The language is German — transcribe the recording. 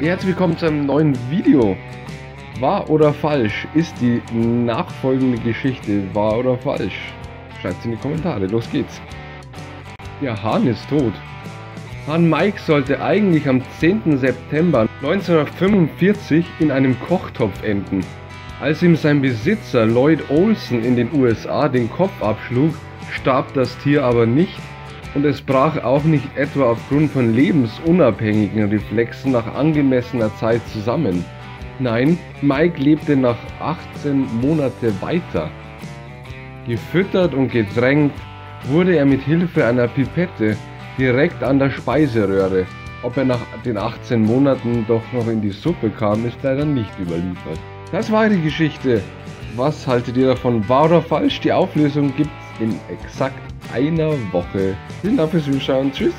Herzlich willkommen zu einem neuen Video. Wahr oder falsch ist die nachfolgende Geschichte wahr oder falsch? Schreibt in die Kommentare, los geht's. Ja, Hahn ist tot. Hahn Mike sollte eigentlich am 10. September 1945 in einem Kochtopf enden. Als ihm sein Besitzer Lloyd Olson in den USA den Kopf abschlug, starb das Tier aber nicht und es brach auch nicht etwa aufgrund von lebensunabhängigen Reflexen nach angemessener Zeit zusammen. Nein, Mike lebte nach 18 Monate weiter. Gefüttert und gedrängt wurde er mit Hilfe einer Pipette direkt an der Speiseröhre. Ob er nach den 18 Monaten doch noch in die Suppe kam, ist leider nicht überliefert. Das war die Geschichte. Was haltet ihr davon? Wahr oder falsch? Die Auflösung gibt's in exakt einer Woche. Vielen Dank fürs Zuschauen. Tschüss.